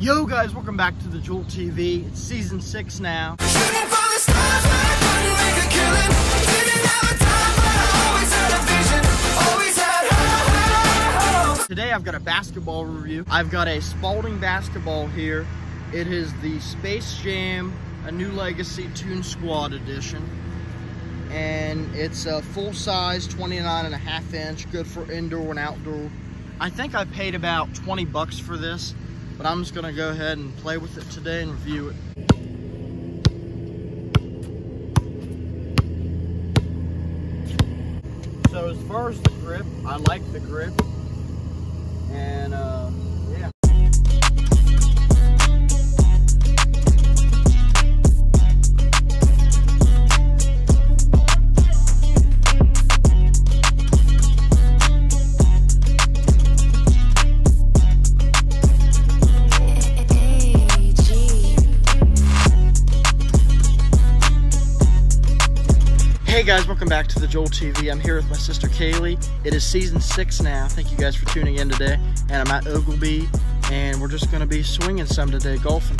Yo guys, welcome back to the JoelTV. It's season six now. Today I've got a basketball review. I've got a Spalding basketball here. It is the Space Jam A New Legacy Toon Squad edition. And it's a full size 29 and a half inch, good for indoor and outdoor. I think I paid about 20 bucks for this but I'm just gonna go ahead and play with it today and review it. So as far as the grip, I like the grip. And uh, guys, welcome back to the JoelTV. I'm here with my sister Kaylee. It is season six now. Thank you guys for tuning in today. And I'm at Oglebay, and we're just gonna be swinging some today, golfing.